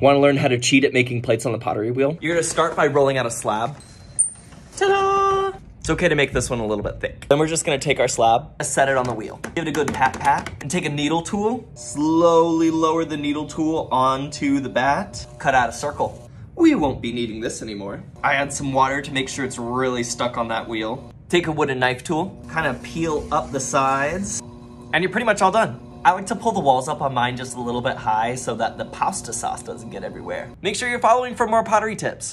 Want to learn how to cheat at making plates on the pottery wheel? You're gonna start by rolling out a slab. Ta-da! It's okay to make this one a little bit thick. Then we're just gonna take our slab, set it on the wheel. Give it a good pat pat, and take a needle tool. Slowly lower the needle tool onto the bat. Cut out a circle. We won't be needing this anymore. I add some water to make sure it's really stuck on that wheel. Take a wooden knife tool, kind of peel up the sides, and you're pretty much all done. I like to pull the walls up on mine just a little bit high so that the pasta sauce doesn't get everywhere. Make sure you're following for more pottery tips.